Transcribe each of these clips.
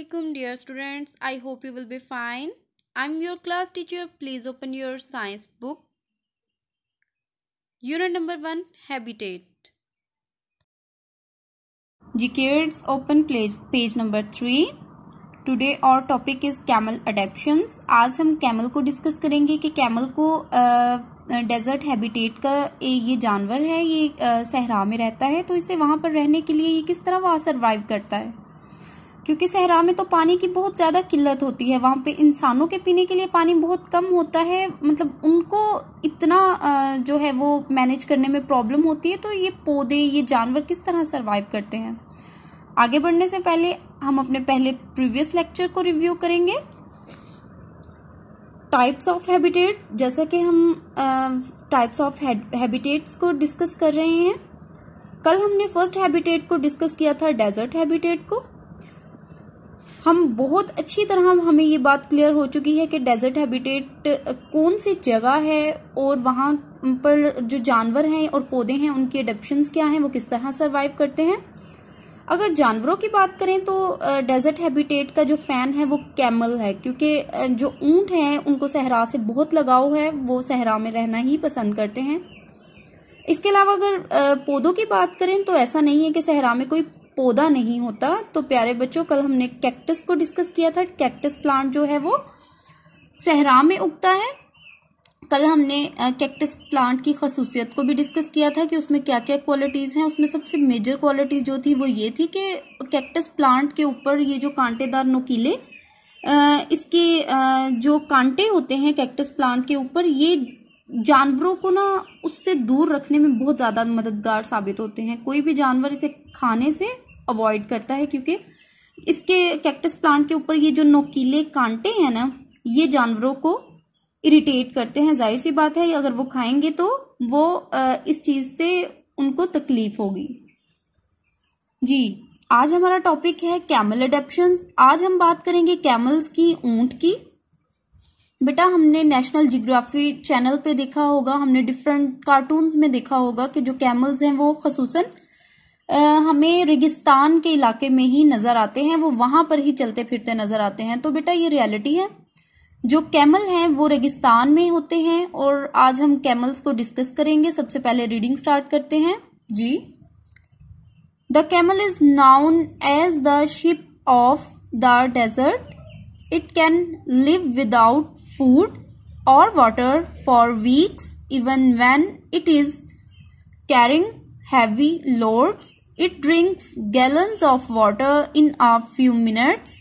alaikum dear students. I hope you will be fine. I'm your class teacher. Please open your science book. Unit number 1 Habitat. G kids open page, page number 3. Today our topic is camel adaptations. आज हम camel को discuss करेंगे कि camel को desert habitat का ये जानवर है ये सहरा में रहता है तो इसे वहाँ पर रहने के लिए ये किस तरह वहाँ सर्वाइव करता है क्योंकि सहरा में तो पानी की बहुत ज़्यादा किल्लत होती है। वहाँ पे इंसानों के पीने के लिए पानी बहुत कम होता है। मतलब उनको इतना जो है वो मैनेज करने में प्रॉब्लम होती है तो ये पौधे, ये जानवर किस तरह सर्वाइव करते हैं? आगे बढ़ने से पहले हम अपने पहले प्रीवियस लेक्चर को रिव्यू करेंगे। टाइप्स ऑफ़ हैबिटेट जैसा कि हम टाइप्स ऑफ़ हैबिटेट्स को डिस्कस कर रहे हैं। कल हमने फ़र्स्ट हैबिटेट को डिस्कस किया था डेजर्ट हैबिटेट को। हम बहुत अच्छी तरह हमें ये बात क्लियर हो चुकी है कि डेजर्ट हैबिटेट कौन सी जगह है और वहाँ पर जो जानवर हैं और पौधे हैं, उनकी एडप्शंस क्या हैं, वो किस तरह सर्वाइव करते हैं। अगर जानवरों की बात करें तो डेजर्ट हैबिटेट का जो फ़ैन है वो कैमल है, क्योंकि जो ऊँट हैं, उनको सहरा से बहुत लगाव है, वो सहरा में रहना ही पसंद करते हैं। इसके अलावा अगर पौधों की बात करें तो ऐसा नहीं है कि सहरा में कोई पौधा नहीं होता तो प्यारे बच्चों, कल हमने कैक्टस को डिस्कस किया था। कैक्टस प्लांट जो है वो सहरा में उगता है। कल हमने कैक्टस प्लांट की खसूसियत को भी डिस्कस किया था कि उसमें क्या क्या क्वालिटीज़ हैं। उसमें सबसे मेजर क्वालिटीज़ जो थी वो ये थी कि कैक्टस प्लांट के ऊपर ये जो कांटेदार नुकीले इसके जो कांटे होते हैं कैक्टस प्लांट के ऊपर, ये जानवरों को ना उससे दूर रखने में बहुत ज़्यादा मददगार साबित होते हैं। कोई भी जानवर इसे खाने से अवॉइड करता है, क्योंकि इसके कैक्टस प्लांट के ऊपर ये जो नोकीले कांटे हैं ना, ये जानवरों को इरिटेट करते हैं। ज़ाहिर सी बात है, अगर वो खाएँगे तो वो इस चीज़ से उनको तकलीफ़ होगी। जी, आज हमारा टॉपिक है कैमल अडेप्शन आज हम बात करेंगे कैमल्स की, ऊँट की। बेटा, हमने नेशनल जियोग्राफी चैनल पे देखा होगा, हमने डिफरेंट कार्टून्स में देखा होगा कि जो कैमल्स हैं वो खसूसन हमें रेगिस्तान के इलाके में ही नज़र आते हैं, वो वहाँ पर ही चलते फिरते नज़र आते हैं। तो बेटा, ये रियलिटी है। जो कैमल हैं, वो रेगिस्तान में होते हैं और आज हम कैमल्स को डिस्कस करेंगे। सबसे पहले रीडिंग स्टार्ट करते हैं। जी। The camel is known as the ship of the desert it can live without food और water for weeks even when it is carrying heavy loads It drinks gallons of water in a few minutes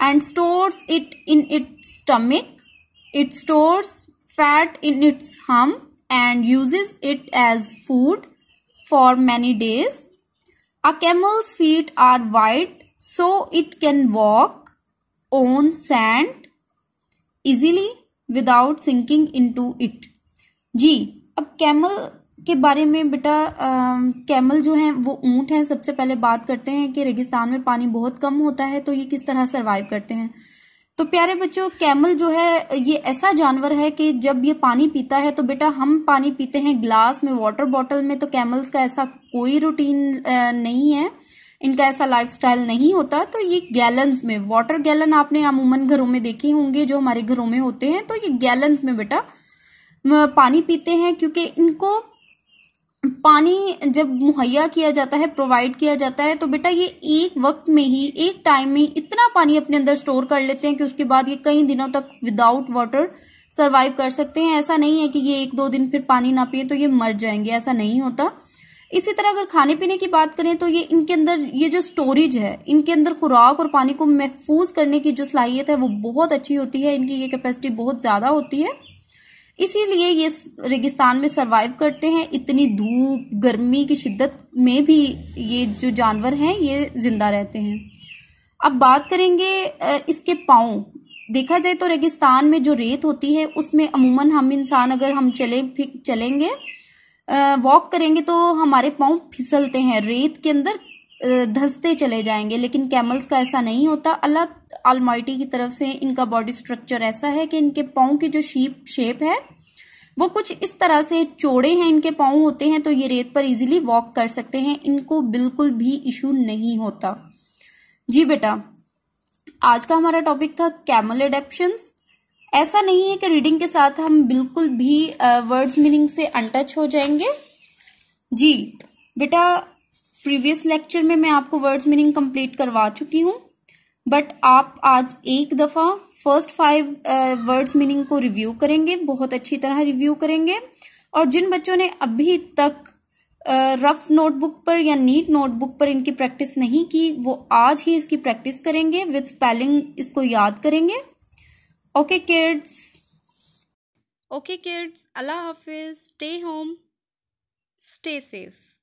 and stores it in its stomach. It stores fat in its hump and uses it as food for many days. A camel's feet are wide so it can walk on sand easily without sinking into it. G. A camel के बारे में बेटा camel जो है, वो ऊँट हैं। सबसे पहले बात करते हैं कि रेगिस्तान में पानी बहुत कम होता है तो ये किस तरह सर्वाइव करते हैं? तो प्यारे बच्चों, कैमल जो है, ये ऐसा जानवर है कि जब ये पानी पीता है तो बेटा हम पानी पीते हैं ग्लास में वाटर बॉटल में तो कैमल्स का ऐसा कोई रूटीन नहीं है। इनका ऐसा लाइफस्टाइल नहीं होता तो ये गैलन्स में वाटर गैलन आपने अमूमन घरों में देखे होंगे, जो हमारे घरों में होते हैं तो ये गैलन्स में बेटा पानी पीते हैं, क्योंकि इनको पानी जब मुहैया किया जाता है प्रोवाइड किया जाता है तो बेटा ये एक वक्त में ही, एक टाइम में इतना पानी अपने अंदर स्टोर कर लेते हैं कि उसके बाद ये कई दिनों तक विदाउट वाटर सर्वाइव कर सकते हैं। ऐसा नहीं है कि ये एक दो दिन फिर पानी ना पिए तो ये मर जाएँगे, ऐसा नहीं होता। इसी तरह अगर खाने पीने की बात करें तो ये इनके अंदर, ये जो स्टोरेज है, इनके अंदर खुराक और पानी को महफूज करने की जो सलाहियत है, वो बहुत अच्छी होती है। इनकी ये कैपेसिटी बहुत ज़्यादा होती है। इसीलिए ये रेगिस्तान में सरवाइव करते हैं। इतनी धूप, गर्मी की शिद्दत में भी ये जो जानवर हैं, ये ज़िंदा रहते हैं। अब बात करेंगे इसके पाँव। देखा जाए तो रेगिस्तान में जो रेत होती है, उसमें अमूमन हम इंसान अगर हम चले चलेंगे वॉक करेंगे तो हमारे पाँव फिसलते हैं। रेत के अंदर धंसते चले जाएँगे, लेकिन कैमल्स का ऐसा नहीं होता। अल्लाह आलमाइटी की तरफ़ से इनका बॉडी स्ट्रक्चर ऐसा है कि इनके पाँव की जो शीप शेप है, वो कुछ इस तरह से चौड़े हैं, इनके पाँव होते हैं तो ये रेत पर इजीली वॉक कर सकते हैं। इनको बिल्कुल भी इशू नहीं होता। जी बेटा, आज का हमारा टॉपिक था कैमल एडेप्शंस ऐसा नहीं है कि रीडिंग के साथ हम बिल्कुल भी वर्ड्स मीनिंग से अनटच हो जाएँगे। जी, बेटा प्रीवियस लेक्चर में मैं आपको वर्ड्स मीनिंग कंप्लीट करवा चुकी हूँ, बट आप आज एक दफ़ा फ़र्स्ट फाइव वर्ड्स मीनिंग को रिव्यू करेंगे, बहुत अच्छी तरह रिव्यू करेंगे। और जिन बच्चों ने अभी तक रफ नोटबुक पर या नीट नोटबुक पर इनकी प्रैक्टिस नहीं की, वो आज ही इसकी प्रैक्टिस करेंगे विद स्पेलिंग इसको याद करेंगे। ओके किड्स ओके किड्स अल्लाह हाफिज. Stay home stay safe